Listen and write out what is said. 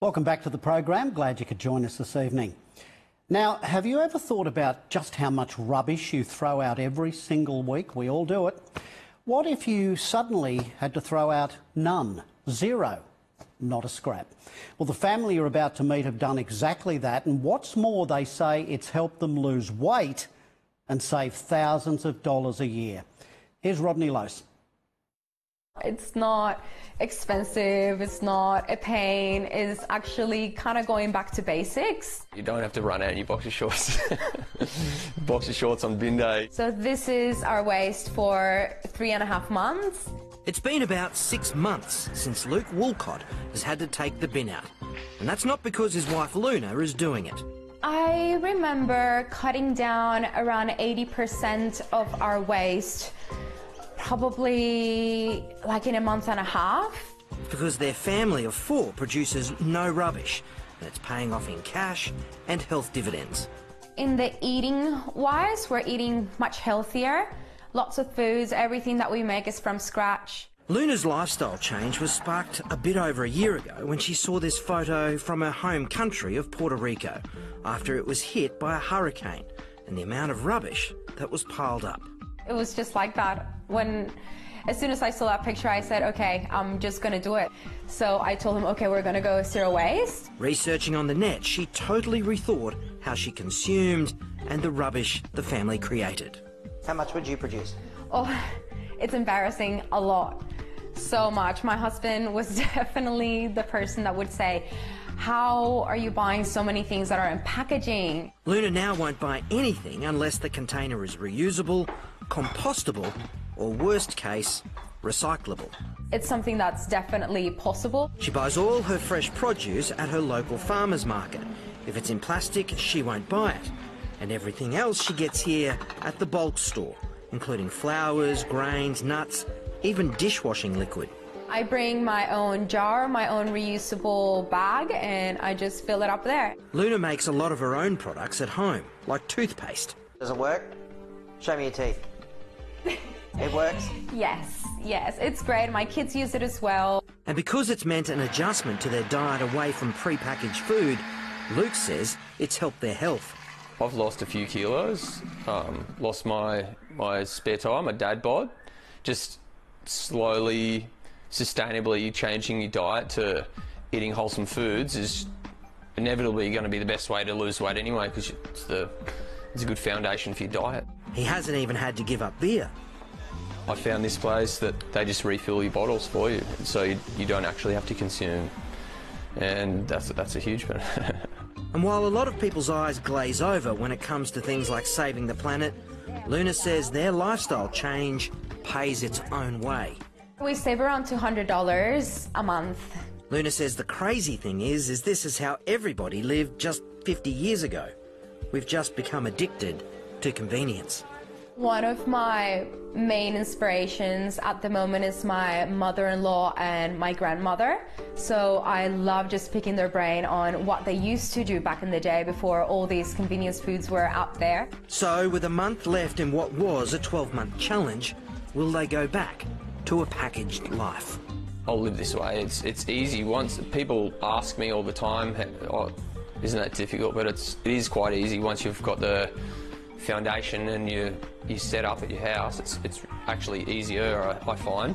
Welcome back to the program. Glad you could join us this evening. Now, have you ever thought about just how much rubbish you throw out every single week? We all do it. What if you suddenly had to throw out none, zero, not a scrap? Well, the family you're about to meet have done exactly that, and what's more, they say it's helped them lose weight and save thousands of dollars a year. Here's Rodney Lose. It's not expensive, it's not a pain, it's actually kind of going back to basics. You don't have to run out in your boxer shorts. boxer shorts on bin day. So this is our waste for three and a half months. It's been about six months since Luke Woolcott has had to take the bin out. And that's not because his wife Luna is doing it. I remember cutting down around 80% of our waste probably like in a month and a half. Because their family of four produces no rubbish, and it's paying off in cash and health dividends. In the eating wise, we're eating much healthier. Lots of foods, everything that we make is from scratch. Luna's lifestyle change was sparked a bit over a year ago when she saw this photo from her home country of Puerto Rico after it was hit by a hurricane and the amount of rubbish that was piled up. It was just like that. When, as soon as I saw that picture, I said, okay, I'm just gonna do it. So I told him, okay, we're gonna go zero waste. Researching on the net, she totally rethought how she consumed and the rubbish the family created. How much would you produce? Oh, it's embarrassing a lot. So much. My husband was definitely the person that would say, how are you buying so many things that are in packaging? Luna now won't buy anything unless the container is reusable, compostable, or worst case, recyclable. It's something that's definitely possible. She buys all her fresh produce at her local farmer's market. If it's in plastic, she won't buy it. And everything else she gets here at the bulk store, including flours, grains, nuts, even dishwashing liquid. I bring my own jar, my own reusable bag, and I just fill it up there. Luna makes a lot of her own products at home, like toothpaste. Does it work? Show me your teeth. it works? Yes, yes, it's great. My kids use it as well. And because it's meant an adjustment to their diet away from pre-packaged food, Luke says it's helped their health. I've lost a few kilos, um, lost my, my spare time, my dad bod. Just slowly sustainably changing your diet to eating wholesome foods is inevitably going to be the best way to lose weight anyway because it's the it's a good foundation for your diet. He hasn't even had to give up beer. I found this place that they just refill your bottles for you, so you, you don't actually have to consume, and that's that's a huge benefit. and while a lot of people's eyes glaze over when it comes to things like saving the planet, Luna says their lifestyle change pays its own way. We save around $200 a month. Luna says the crazy thing is, is this is how everybody lived just 50 years ago. We've just become addicted to convenience. One of my main inspirations at the moment is my mother-in-law and my grandmother. So I love just picking their brain on what they used to do back in the day before all these convenience foods were out there. So with a month left in what was a 12-month challenge, will they go back? To a packaged life. I'll live this way. It's it's easy. Once people ask me all the time, oh, isn't that difficult? But it's it is quite easy once you've got the foundation and you you set up at your house. It's it's actually easier, I find.